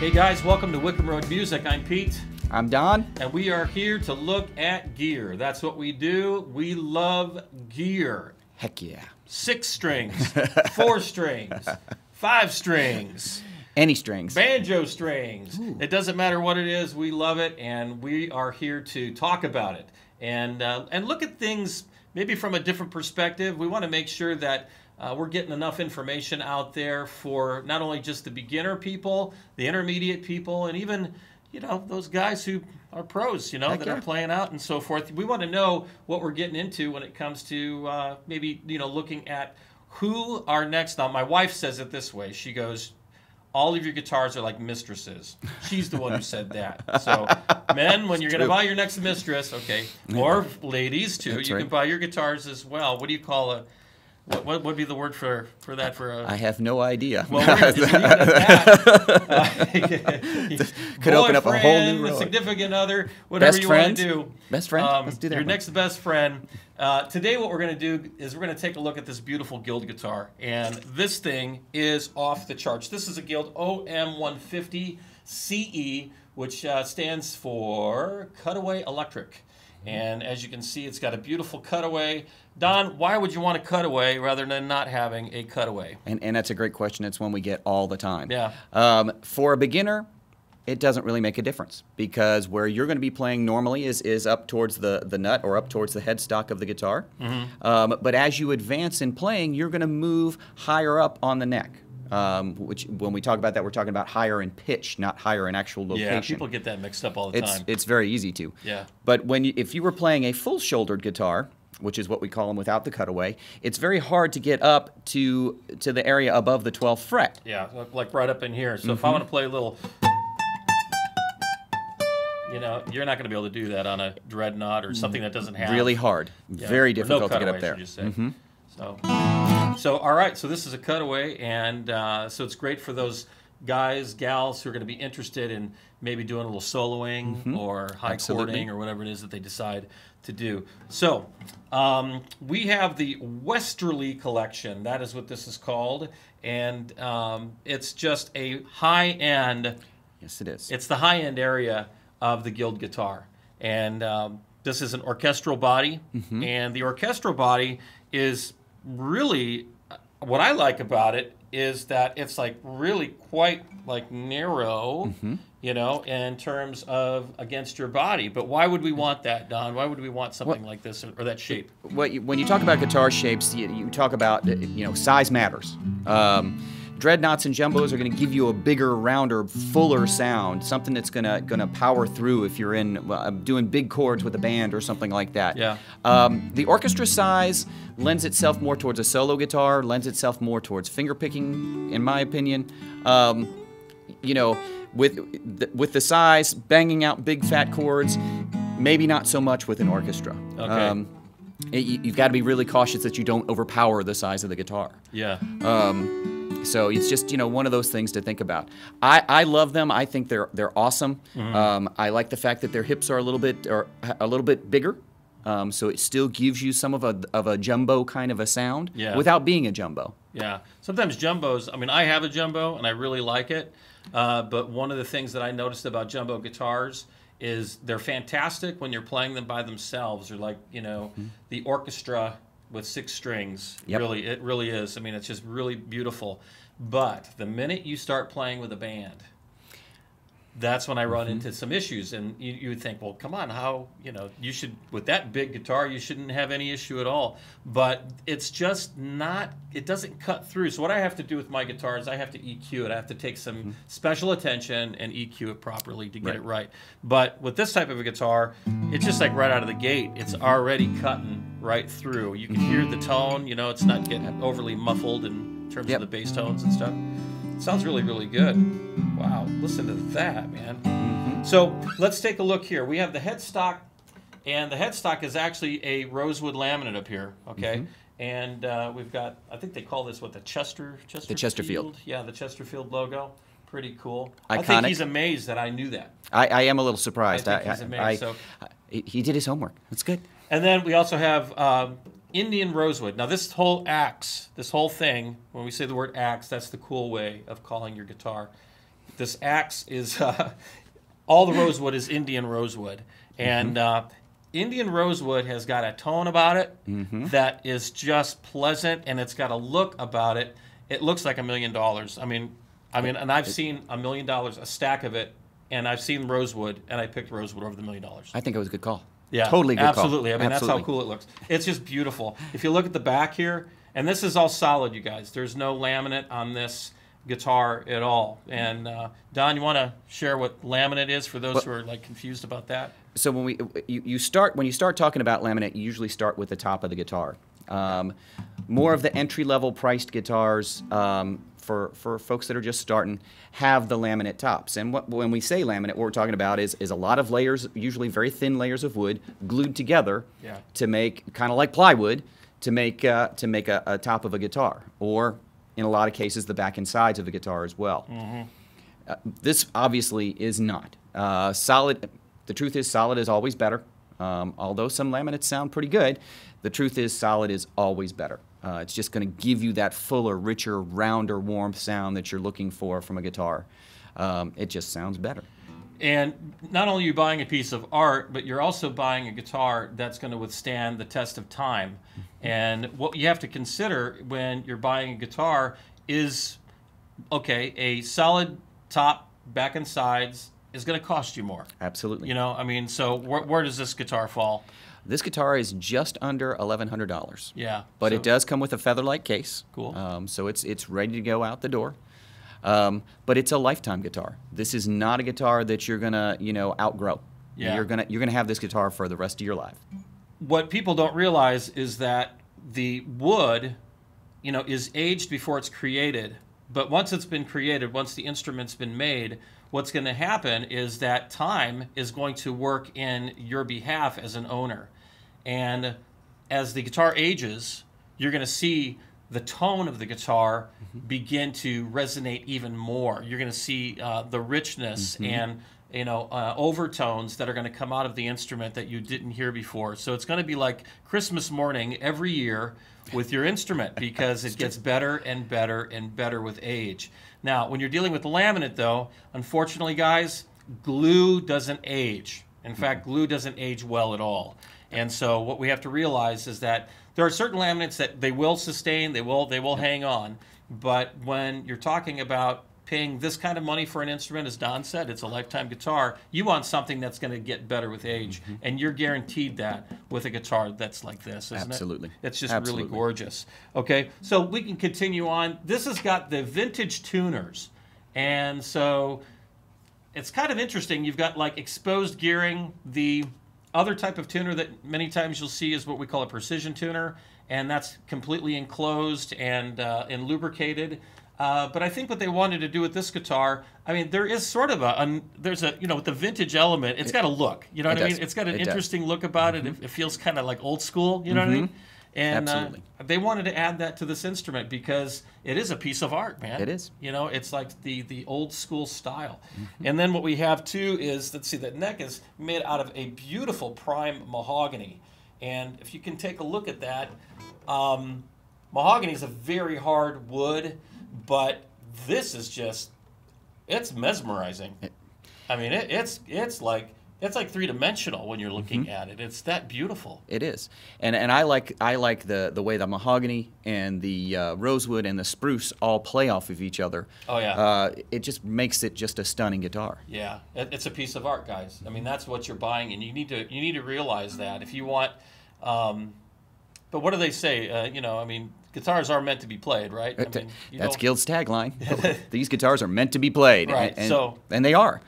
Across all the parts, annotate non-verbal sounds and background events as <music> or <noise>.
Hey guys, welcome to Wickham Road Music. I'm Pete, I'm Don. and we are here to look at gear. That's what we do. We love gear. Heck yeah. Six strings, <laughs> four strings, five strings, Any strings. banjo strings. It doesn't matter what it is. We love it, and we are here to talk about it and uh, and look at things maybe from a different perspective. We want to make sure that. Uh, we're getting enough information out there for not only just the beginner people, the intermediate people, and even you know those guys who are pros, you know, Heck that yeah. are playing out and so forth. We want to know what we're getting into when it comes to uh, maybe you know looking at who our next. Now, my wife says it this way. She goes, all of your guitars are like mistresses. She's the one who said that. So, <laughs> men, when you're going to buy your next mistress, okay, or ladies too, That's you right. can buy your guitars as well. What do you call a? What, what would be the word for for that for a? I have no idea. well, we're gonna just leave it at that. <laughs> <laughs> Could open up a whole new road. significant other, whatever Best you friend? want to do. Best friend? Um, Let's do that Your one. next best friend. Uh, today, what we're going to do is we're going to take a look at this beautiful Guild guitar, and this thing is off the charts. This is a Guild OM150 CE, which uh, stands for Cutaway Electric. And as you can see, it's got a beautiful cutaway. Don, why would you want a cutaway rather than not having a cutaway? And, and that's a great question. It's one we get all the time. Yeah. Um, for a beginner, it doesn't really make a difference because where you're going to be playing normally is, is up towards the, the nut or up towards the headstock of the guitar. Mm-hmm. Um, but as you advance in playing, you're going to move higher up on the neck. Um, which, when we talk about that, we're talking about higher in pitch, not higher in actual location. Yeah, people get that mixed up all the It's time. it's very easy to. Yeah. But when you, if you were playing a full shouldered guitar, which is what we call them without the cutaway, it's very hard to get up to to the area above the 12th fret. Yeah, like- right up in here. So Mm-hmm. if I want to play a little, you know, you're not going to be able to do that on a dreadnought or something that doesn't have Really hard. yeah, very difficult no to get up there. Mm-hmm. should you say. So, so all right. So this is a cutaway, and uh, so it's great for those guys, gals who are going to be interested in maybe doing a little soloing or high. Absolutely. chording or whatever it is that they decide to do. So um, we have the Westerly collection. That is what this is called, and um, it's just a high end. Yes, it is. It's the high end area of the Guild guitar. And um, this is an orchestral body. Mm-hmm. And the orchestral body is really what I like about it is that it's like really quite like narrow, Mm-hmm. you know, in terms of against your body. But why would we want that, Don? Why would we want something like this or, that shape? what you, when you talk about guitar shapes, you, you talk about uh, you know size matters. Um, dreadnoughts and jumbos are going to give you a bigger, rounder, fuller sound, something that's going to going to power through if you're in uh, doing big chords with a band or something like that. Yeah. Um, the orchestra size lends itself more towards a solo guitar, lends itself more towards finger picking, in my opinion. Um, you know, with the, with the size, banging out big fat chords, maybe not so much with an orchestra. Okay. it- you, you've got to be really cautious that you don't overpower the size of the guitar. Yeah. So it's just you know one of those things to think about. I, I love them. I think they're they're awesome. Mm-hmm. Um, I like the fact that their hips are a little bit or a little bit bigger. Um, so it still gives you some of a of a jumbo kind of a sound Yeah. without being a jumbo. Yeah. Sometimes jumbos, I mean, I have a jumbo and I really like it. Uh, but one of the things that I noticed about jumbo guitars is they're fantastic when you're playing them by themselves or like, you know, the orchestra with six strings. Yep. Really, it really is. I mean, it's just really beautiful. But the minute you start playing with a band, that's when I run mm-hmm. into some issues. And you, you would think, well, come on, how, you know, you should, with that big guitar, you shouldn't have any issue at all. But it's just not, it doesn't cut through. So what I have to do with my guitar is I have to EQ it. I have to take some mm-hmm. special attention and EQ it properly to get Right. it right. But with this type of a guitar, it's just like right out of the gate, it's already cutting right through. You can hear the tone, you know, it's not getting overly muffled in terms Yep. of the bass tones and stuff. It Sounds really, really good. Wow, listen to that, man. So let's take a look here. We have the headstock, and the headstock is actually a rosewood laminate up here. Okay, and uh, we've got I think they call this what the Chester Chesterfield. Chesterfield. Yeah, the Chesterfield logo. Pretty cool. Iconic. I think he's amazed that I knew that. I, I am a little surprised. I think he's amazed, I- so- he he did his homework. That's good. And then we also have um, Indian rosewood. Now, this whole axe, this whole thing, when we say the word axe, that's the cool way of calling your guitar. This axe is uh, <laughs> all the rosewood is Indian rosewood, and uh, Indian rosewood has got a tone about it that is just pleasant, and it's got a look about it. It looks like a million dollars. I mean, I mean, and I've seen a million dollars, a stack of it, and I've seen rosewood, and I picked rosewood over the million dollars. I think it was a good call. Yeah, totally good call. absolutely. I mean, that's how cool it looks. It's just beautiful. If you look at the back here, and this is all solid, you guys. There's no laminate on this guitar at all. And uh, Don, you want to share what laminate is for those who are like confused about that? so when we you, you start when you start talking about laminate, you usually start with the top of the guitar. Um, more of the entry level priced guitars um, for for folks that are just starting have the laminate tops. And what, when we say laminate, what we're talking about is is a lot of layers, usually very thin layers of wood glued together Yeah. to make kind of like plywood to make uh, to make a, a top of a guitar, or in a lot of cases the back and sides of the guitar as well. Uh, this obviously is not. Uh, solid, the truth is, solid is always better. Um, although some laminates sound pretty good, the truth is, solid is always better. Uh, it's just going to give you that fuller, richer, rounder, warm sound that you're looking for from a guitar. Um, it just sounds better. And not only are you buying a piece of art, but you're also buying a guitar that's going to withstand the test of time. And what you have to consider when you're buying a guitar is okay, a solid top, back and sides is going to cost you more. Absolutely. You know, I mean, so where, where does this guitar fall? This guitar is just under $1,100. Yeah. But so- it does come with a featherlight case. Cool. Um, so it's it's ready to go out the door. Um, but it's a lifetime guitar. This is not a guitar that you're gonna you know outgrow. Yeah. You're gonna you're gonna have this guitar for the rest of your life. What people don't realize is that the wood, you know, is aged before it's created. But once it's been created, once the instrument's been made, what's going to happen is that time is going to work in your behalf as an owner. And as the guitar ages, you're going to see the tone of the guitar begin to resonate even more. You're going to see uh, the richness and you know uh, overtones that are going to come out of the instrument that you didn't hear before. So it's going to be like Christmas morning every year with your instrument because it gets better and better and better with age. Now, when you're dealing with laminate, though, unfortunately, guys, glue doesn't age. In fact, glue doesn't age well at all. And so what we have to realize is that there are certain laminates that they will sustain, they will they will hang on. But when you're talking about paying this kind of money for an instrument, as Don said, it's a lifetime guitar. You want something that's going to get better with age, and you're guaranteed that with a guitar that's like this, isn't Absolutely. it? It's just Absolutely. really gorgeous. Okay, so we can continue on. This has got the vintage tuners, and so it's kind of interesting. You've got like exposed gearing. The other type of tuner that many times you'll see is what we call a precision tuner, and that's completely enclosed and uh, and lubricated. Uh, but I think what they wanted to do with this guitar, I mean, there is sort of a, a there's a you know with the vintage element, it's got a look. You know what I does. mean? It's got an It does. interesting look about it. It, it feels kind of like old school. You know what I mean? And uh, they wanted to add that to this instrument because it is a piece of art, man. It is. You know, it's like the the old school style. And then what we have too is let's see, that neck is made out of a beautiful prime mahogany. And if you can take a look at that, um, mahogany is a very hard wood, but this is just it's mesmerizing. I mean, it, it's it's like it's like three dimensional when you're looking Mm-hmm. at it. It's that beautiful. It is, and and I like I like the the way the mahogany and the uh, rosewood and the spruce all play off of each other. Oh, yeah. Uh, it just makes it just a stunning guitar. Yeah, it, it's a piece of art, guys. I mean, that's what you're buying, and you need to you need to realize that if you want. Um, but what do they say? Uh, you know, I mean, guitars are meant to be played, right? Uh, I mean, you That's Guild's tagline. <laughs> These guitars are meant to be played, Right, And, and- so- and they are.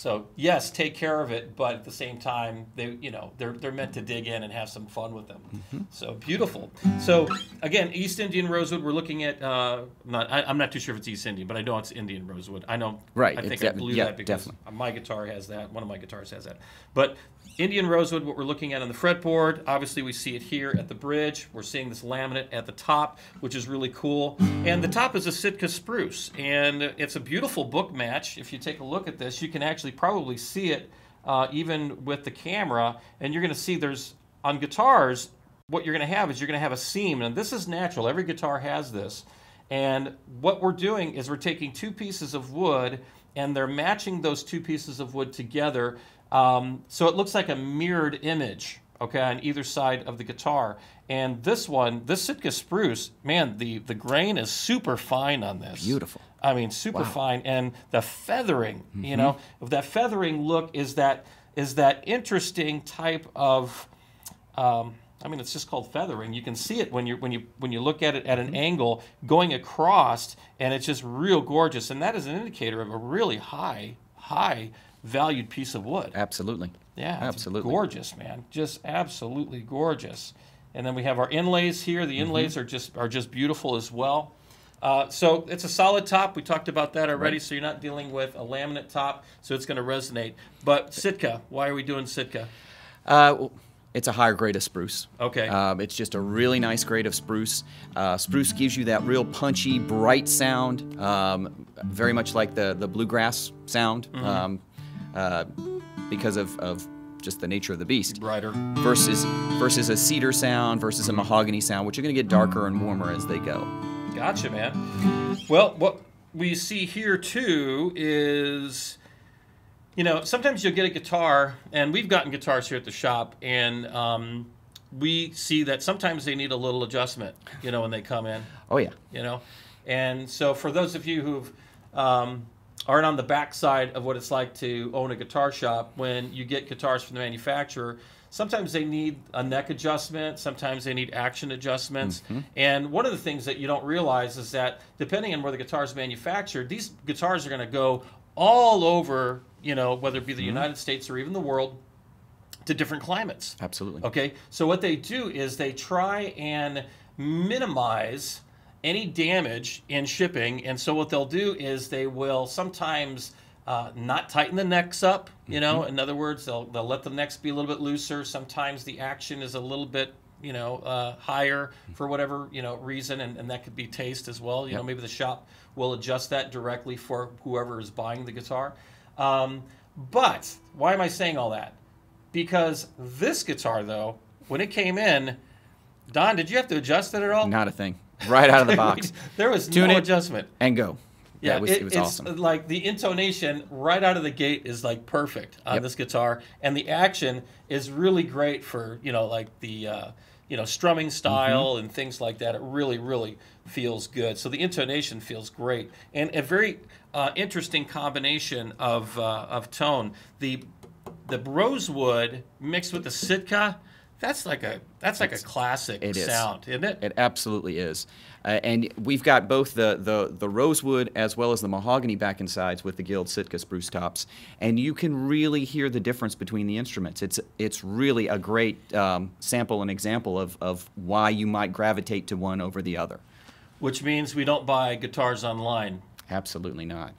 So yes, take care of it, but at the same time, they you know they're they're meant to dig in and have some fun with them. Mm-hmm. So beautiful. So again, East Indian rosewood. We're looking at. Uh, not I, I'm not too sure if it's East Indian, but I know it's Indian rosewood. I know. Right, I think I blew yeah, that because definitely. my guitar has that. One of my guitars has that. But Indian rosewood. What we're looking at on the fretboard. Obviously, we see it here at the bridge. We're seeing this laminate at the top, which is really cool. And the top is a Sitka spruce, and it's a beautiful book match. If you take a look at this, you can actually probably see it uh, even with the camera, and you're going to see there's on guitars. What you're going to have is you're going to have a seam, and this is natural. Every guitar has this. And what we're doing is we're taking two pieces of wood and they're matching those two pieces of wood together, um, so it looks like a mirrored image. Okay, on either side of the guitar, and this one, this Sitka spruce, man, the the grain is super fine on this. Beautiful. I mean, super fine, and the feathering. You know, that feathering look is that is that interesting type of. Um, I mean, it's just called feathering. You can see it when you when you when you look at it at an angle going across, and it's just real gorgeous. And that is an indicator of a really high high valued piece of wood. Absolutely. Yeah, absolutely. gorgeous, man. Just absolutely gorgeous. And then we have our inlays here. The inlays Mm-hmm. are just are just beautiful as well. Uh, so it's a solid top. We talked about that already. So you're not dealing with a laminate top, so it's going to resonate. But Sitka, why are we doing Sitka? Uh, well, it's a higher grade of spruce. Okay. Um, it's just a really nice grade of spruce. Uh, spruce gives you that real punchy, bright sound, um, very much like the, the bluegrass sound, Mm-hmm. um, uh, because of, of just the nature of the beast. Brighter. Versus versus a cedar sound versus a mahogany sound, which are going to get darker and warmer as they go. Gotcha, man. Well, what we see here too is, you know, sometimes you'll get a guitar, and we've gotten guitars here at the shop, and um, we see that sometimes they need a little adjustment, you know, when they come in, Oh yeah, you know. And so, for those of you who've um, aren't on the backside of what it's like to own a guitar shop, when you get guitars from the manufacturer, sometimes they need a neck adjustment, sometimes they need action adjustments. Mm-hmm. And one of the things that you don't realize is that depending on where the guitar is manufactured, these guitars are going to go all over, you know, whether it be the mm-hmm. United States or even the world, to different climates. absolutely. Okay, so what they do is they try and minimize any damage in shipping, and so what they'll do is they will sometimes uh, not tighten the necks up. You know, in other words, they'll they'll let the necks be a little bit looser. Sometimes the action is a little bit you know uh, higher for whatever you know reason, and, and that could be taste as well. You know, maybe the shop will adjust that directly for whoever is buying the guitar. Um, but why am I saying all that? Because this guitar, though, when it came in, Don, did you have to adjust it at all? Not a thing. Right out of the <laughs> box. there was Tune no it. adjustment. and go. Yeah, it was, it, was it's awesome. like the intonation right out of the gate is like perfect on Yep. this guitar, and the action is really great for you know like the uh, you know strumming style Mm-hmm. and things like that. It really really feels good. So the intonation feels great, and a very uh, interesting combination of uh, of tone. The the rosewood mixed with the Sitka, that's like a that's like a classic it is. sound, isn't it? It absolutely is. Uh, and we've got both the, the, the rosewood as well as the mahogany back and sides with the Guild Sitka spruce tops. And you can really hear the difference between the instruments. It's, it's really a great um, sample and example of, of why you might gravitate to one over the other. Which means we don't buy guitars online. Absolutely not.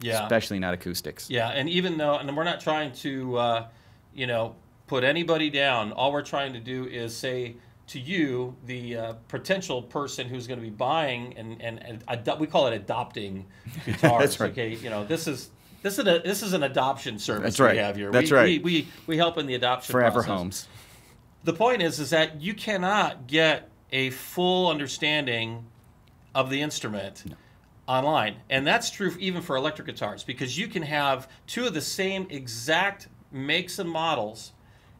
Yeah. Especially not acoustics. Yeah, and even though, and we're not trying to, uh, you know, put anybody down. All we're trying to do is say to you, the uh, potential person who's going to be buying, and and, and ado- we call it adopting <laughs> guitars. That's right. Okay, you know, this is. This is, a, this is an adoption service That's we have here. That's we, right. We, we, we help in the adoption Forever process. homes. The point is, is that you cannot get a full understanding of the instrument online, and that's true even for electric guitars because you can have two of the same exact makes and models,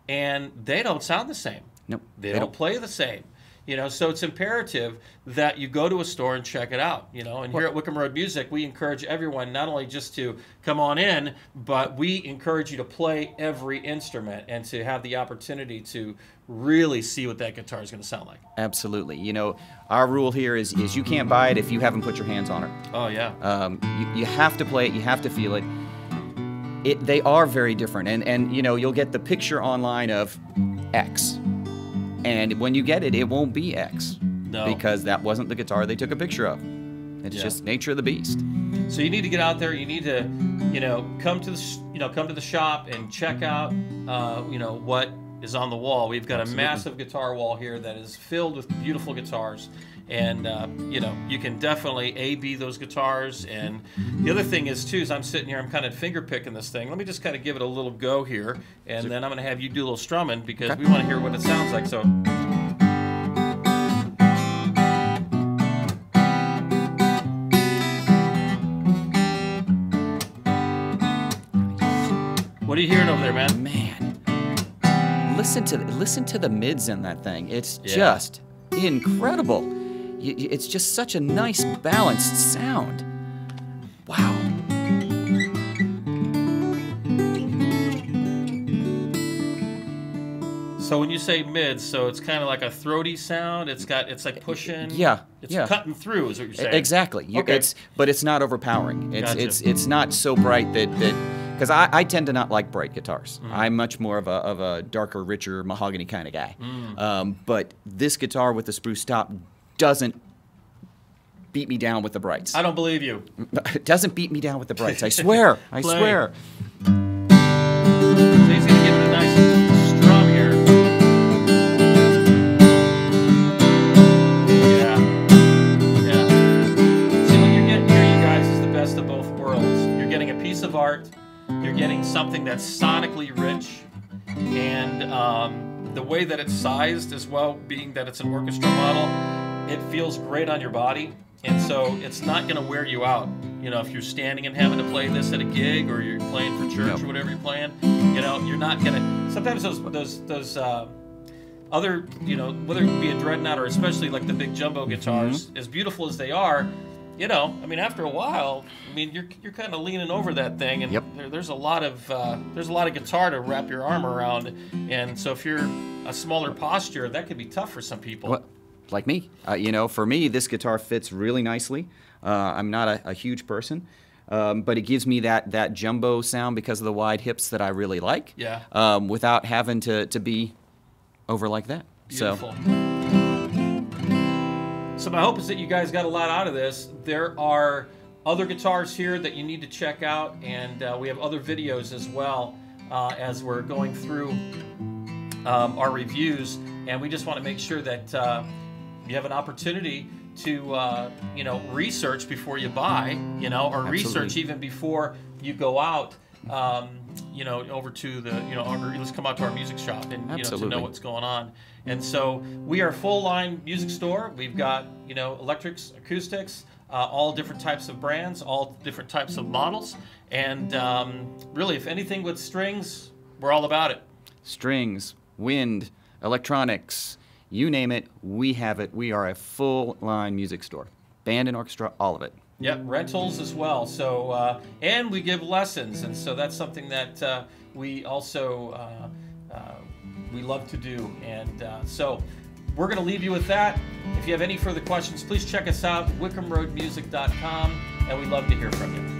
and they don't sound the same. Nope. They, don't, play the same. You know, so it's imperative that you go to a store and check it out. You know, and here at Wickham Road Music, we encourage everyone not only just to come on in, but we encourage you to play every instrument and to have the opportunity to really see what that guitar is going to sound like. Absolutely. You know, our rule here is, is you can't buy it if you haven't put your hands on it. Oh yeah. Um, you, you have to play it. You have to feel it. It they are very different, and and you know you'll get the picture online of X, and when you get it, it won't be X No. because that wasn't the guitar they took a picture of. It's Yeah. just nature of the beast. So you need to get out there. You need to, you know, come to the, sh- you know, come to the shop and check out, uh, you know, what is on the wall. We've got a massive guitar wall here that is filled with beautiful guitars, and uh, you know, you can definitely A B those guitars. And the other thing is too, is I'm sitting here, I'm kind of finger picking this thing. Let me just kind of give it a little go here, and then I'm going to have you do a little strumming because Okay. we want to hear what it sounds like. So. What are you hearing over there, man? Man, listen to listen to the mids in that thing. It's Yeah. just incredible. Y- y- It's just such a nice balanced sound. Wow. So when you say mid, so it's kind of like a throaty sound. It's got it's like pushing. Yeah, It's yeah. cutting through, is what you're saying. Exactly. You, Okay. It's but it's not overpowering. It's Gotcha. it's it's not so bright that that because I, I tend to not like bright guitars. Mm-hmm. I'm much more of a of a darker, richer mahogany kind of guy. Mm. Um, but this guitar with the spruce top doesn't beat me down with the brights. I don't believe you. It <laughs> doesn't beat me down with the brights. I swear. <laughs> I swear. He's gonna give it a nice strum here. Yeah. Yeah. See what you're getting here, you guys, is the best of both worlds. You're getting a piece of art. You're getting something that's sonically rich, and um, the way that it's sized as well, being that it's an orchestra model, it feels great on your body, and so it's not going to wear you out. You know, if you're standing and having to play this at a gig, or you're playing for church, Yep. or whatever you're playing, you know, you're not going to. Sometimes those those those. Uh, other, you know, whether it be a dreadnought or especially like the big jumbo guitars, as beautiful as they are, you know, I mean, after a while, I mean, you're you're kind of leaning over that thing, and Yep. there, there's a lot of uh, there's a lot of guitar to wrap your arm around, and so if you're a smaller posture, that could be tough for some people. Like me. Uh, you know, for me, this guitar fits really nicely. Uh, I'm not a, a huge person, um, but it gives me that, that jumbo sound because of the wide hips that I really like. Yeah. Um, without having to, to be over like that. Beautiful. So my hope is that you guys got a lot out of this. There are other guitars here that you need to check out, and uh, we have other videos as well uh, as we're going through um, our reviews. And we just want to make sure that uh, you have an opportunity to, uh, you know, research before you buy, you know, or research even before you go out. Um, you know, over to the, you know, or let's come out to our music shop and you know to know what's going on. And so we are a full line music store. We've got you know electrics, acoustics, uh, all different types of brands, all different types of models, and um, really, if anything with strings, we're all about it. Strings, wind, electronics, you name it, we have it. We are a full line music store. Band and orchestra, all of it. Yep, rentals as well. So, uh, and we give lessons, and so that's something that uh, we also uh, uh, we love to do. And uh, so, we're going to leave you with that. If you have any further questions, please check us out, wickhamroadmusic.com, and we'd love to hear from you.